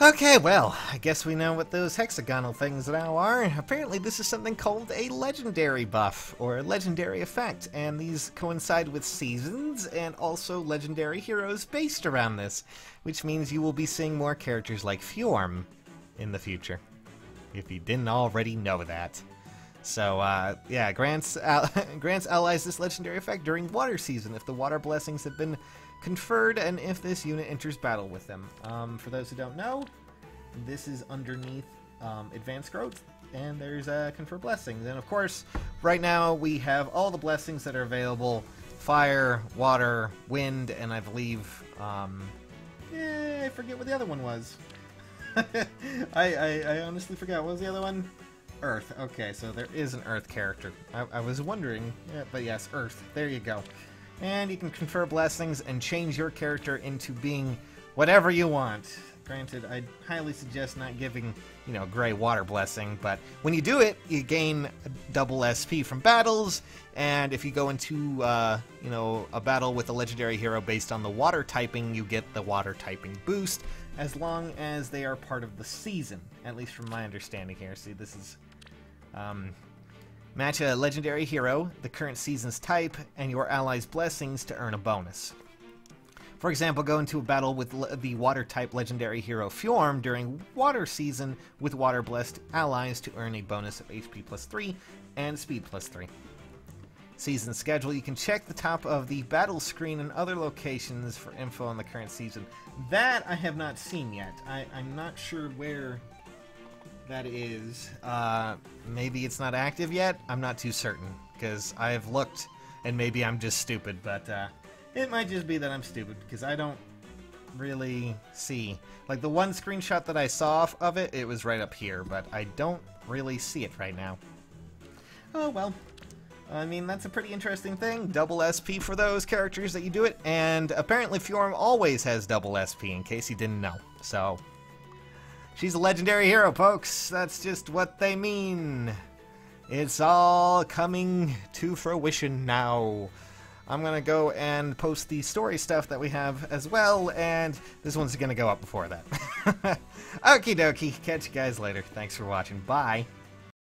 Okay, well, I guess we know what those hexagonal things now are. Apparently, this is something called a legendary buff, or a legendary effect, and these coincide with seasons and also legendary heroes based around this, which means you will be seeing more characters like Fjorm in the future, if you didn't already know that. So, uh, yeah, grants, al- grants allies this legendary effect during water season if the water blessings have been conferred and if this unit enters battle with them. Um, for those who don't know, this is underneath um, advanced growth, and there's uh, confer blessings. And of course, right now we have all the blessings that are available: fire, water, wind, and I believe, um, eh, I forget what the other one was. I, I, I honestly forgot. What was the other one? Earth. Okay, so there is an Earth character. I, I was wondering, but yes, Earth. There you go. And you can confer blessings and change your character into being whatever you want. Granted, I highly suggest not giving, you know, Gray Water Blessing, but when you do it, you gain double SP from battles, and if you go into, uh, you know, a battle with a legendary hero based on the water typing, you get the water typing boost, as long as they are part of the season, at least from my understanding here. See, this is um, match a legendary hero, the current season's type, and your ally's blessings to earn a bonus. For example, go into a battle with the water type legendary hero Fjorm during water season with water blessed allies to earn a bonus of HP plus 3 and speed plus 3. Season schedule you can check the top of the battle screen and other locations for info on the current season. That I have not seen yet. I, I'm not sure where that is. Uh, maybe it's not active yet. I'm not too certain because I've looked, and maybe I'm just stupid. But uh, it might just be that I'm stupid because I don't really see. Like the one screenshot that I saw of it, it was right up here, but I don't really see it right now. Oh well. I mean, that's a pretty interesting thing. Double SP for those characters that you do it, and apparently Fjorm always has double SP in case you didn't know. So, She's a legendary hero, folks. That's just what they mean. It's all coming to fruition now. I'm gonna go and post the story stuff that we have as well, and this one's gonna go up before that. Okie dokie. Catch you guys later. Thanks for watching. Bye.